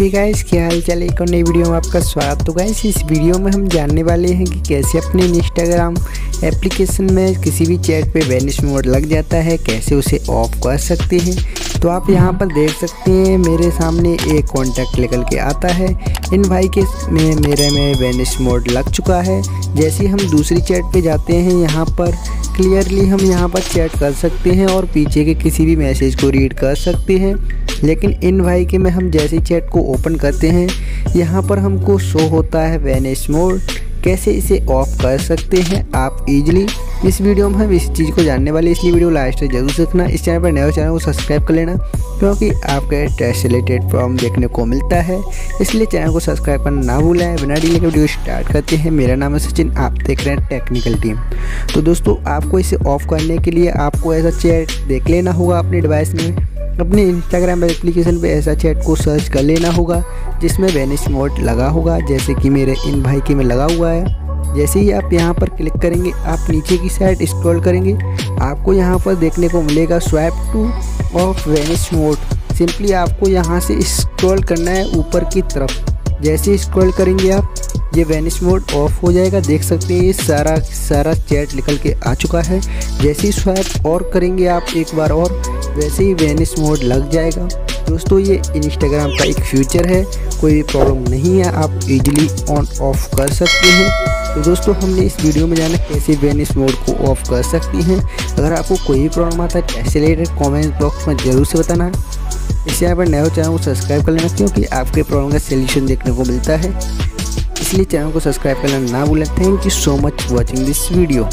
Hey guys क्या हाल चाल एक और नई वीडियो में आपका स्वागत। तो गाइस इस वीडियो में हम जानने वाले हैं कि कैसे अपने इंस्टाग्राम एप्लीकेशन में किसी भी चैट पे वैनिश मोड लग जाता है, कैसे उसे ऑफ़ कर सकते हैं। तो आप यहाँ पर देख सकते हैं, मेरे सामने एक कॉन्टैक्ट निकल के आता है। इन भाई के में मेरे में वैनिश मोड लग चुका है। जैसे हम दूसरी चैट पे जाते हैं, यहाँ पर क्लियरली हम यहाँ पर चैट कर सकते हैं और पीछे के किसी भी मैसेज को रीड कर सकते हैं। लेकिन इन भाई के में हम जैसे चैट को ओपन करते हैं, यहाँ पर हमको शो होता है वैनिश मोड कैसे इसे ऑफ़ कर सकते हैं आप इजीली इस वीडियो में हम इस चीज़ को जानने वाले इसलिए वीडियो लास्ट तक ज़रूर सीखना इस चैनल पर नए चैनल को सब्सक्राइब कर लेना, क्योंकि आपके टेस्ट रिलेटेड प्रॉब्लम देखने को मिलता है। इसलिए चैनल को सब्सक्राइब करना ना भूलें। बिना डीले के वीडियो स्टार्ट करते हैं। मेरा नाम है सचिन, आप देख रहे हैं टेक्निकल टीम। तो दोस्तों, आपको इसे ऑफ़ करने के लिए आपको ऐसा चैट देख लेना होगा अपने डिवाइस में। अपने इंस्टाग्राम एप्लीकेशन पे ऐसा चैट को सर्च कर लेना होगा, जिसमें वेनिश मोड लगा होगा, जैसे कि मेरे इन भाई के में लगा हुआ है। जैसे ही आप यहाँ पर क्लिक करेंगे, आप नीचे की साइड स्क्रॉल करेंगे, आपको यहाँ पर देखने को मिलेगा swipe to off vanish mode. Simply आपको यहाँ से स्क्रॉल करना है ऊपर की तरफ़। जैसे स्क्रॉल करेंगे आप, ये वेनिश मोड ऑफ़ हो जाएगा। देख सकते हैं ये सारा सारा चैट निकल के आ चुका है। जैसे ही स्वैप और करेंगे आप एक बार और, वैसे ही वेनिस मोड लग जाएगा। दोस्तों, ये इंस्टाग्राम का एक फ्यूचर है। कोई भी प्रॉब्लम नहीं है। आप इजीली ऑन ऑफ़ कर सकते हैं। तो दोस्तों, हमने इस वीडियो में जाना कैसे वेनिस मोड को ऑफ़ कर सकती हैं। अगर आपको कोई भी प्रॉब्लम आता है, कैसे रिलेटेड कॉमेंट बॉक्स में ज़रूर से बताना। इसे आप नए चैनल को सब्सक्राइब कर लेना, क्योंकि आपके प्रॉब्लम का सोल्यूशन देखने को मिलता है। इसलिए चैनल को सब्सक्राइब करना ना भूलें। Thank you so much watching this video